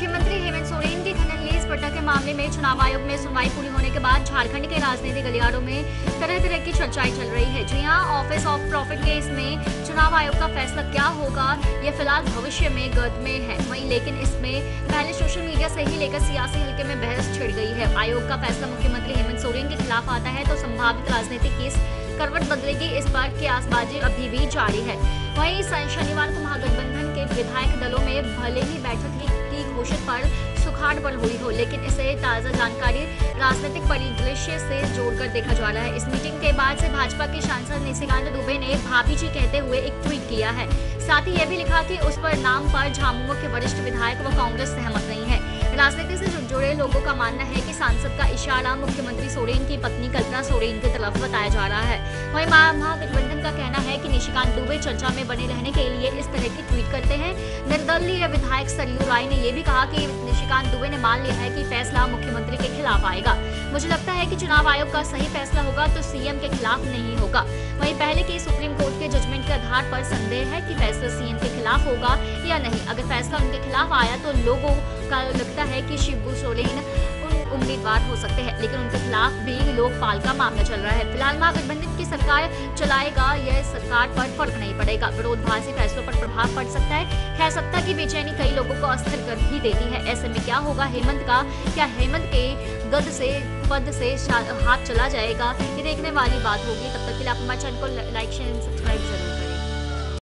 मुख्यमंत्री हेमंत सोरेन की खनन लीज पट्टा के मामले में चुनाव आयोग में सुनवाई पूरी होने के बाद झारखंड के राजनीतिक गलियारों में तरह तरह की चर्चाएँ चल रही है। जी हाँ ऑफ़िस ऑफ़ प्रॉफिट केस में चुनाव आयोग का फैसला क्या होगा, ये फ़िलहाल भविष्य में गर्द में है। वहीं लेकिन इसमें पहले सोशल मीडिया से ही लेकर सियासी हल्के में बहस छिड़ गई है। आयोग का फैसला मुख्यमंत्री हेमंत सोरेन के खिलाफ आता है तो संभावित राजनीतिक केस करवट बदलेगी इस बार की आसबाजी अभी भी जारी है। वहीं शनिवार को महागठबंधन के विधायक दलों में भले ही बैठक की घोषित पर सुखाड़ पर हुई हो, लेकिन इसे ताज़ा जानकारी राजनीतिक परिदृश्य से जोड़कर देखा जा रहा है। इस मीटिंग के बाद से भाजपा के सांसद निशिकांत दुबे ने भाभी जी कहते हुए एक ट्वीट किया है। साथ ही यह भी लिखा कि उस पर नाम पर झामुमो के वरिष्ठ विधायक व कांग्रेस सहमत नहीं है। राजनीति से जुड़े लोगों का मानना है कि सांसद का इशारा मुख्यमंत्री सोरेन की पत्नी कल्पना सोरेन की तरफ़ बताया जा रहा है। वहीं महागठबंधन का कहना है कि निशिकांत दुबे चर्चा में बने रहने के लिए इस तरह की ट्वीट करते हैं। निर्दलीय विधायक सरयू राय ने यह भी कहा कि निशिकांत दुबे ने मान लिया है कि फैसला मुख्यमंत्री के खिलाफ आएगा। मुझे लगता है कि चुनाव आयोग का सही फैसला होगा तो सीएम के खिलाफ नहीं होगा। वहीं पहले के सुप्रीम कोर्ट के जजमेंट के आधार पर संदेह है कि फैसला सीएम के खिलाफ होगा या नहीं। अगर फैसला उनके खिलाफ आया तो लोगों का लगता है कि शिबू सोरेन उम्मीदवार हो सकते हैं, लेकिन उनके खिलाफ भी लोकपाल का मामला चल रहा है। फ़िलहाल महागठबंधन की सरकार चलाएगा, यह सरकार पर फ़र्क नहीं पड़ेगा। विरोध विरोधभासी फैसलों पर प्रभाव पड़ सकता है। कह सकता की बेचैनी कई लोगों को अस्थिर कर भी देती है। ऐसे में क्या होगा? हेमंत का, क्या हेमंत के गद से, पद से हाथ चला जाएगा? ये देखने वाली बात होगी। तब तक के लिए आप हमारे चैनल को लाइक, शेयर सब्सक्राइब ज़रूर करें।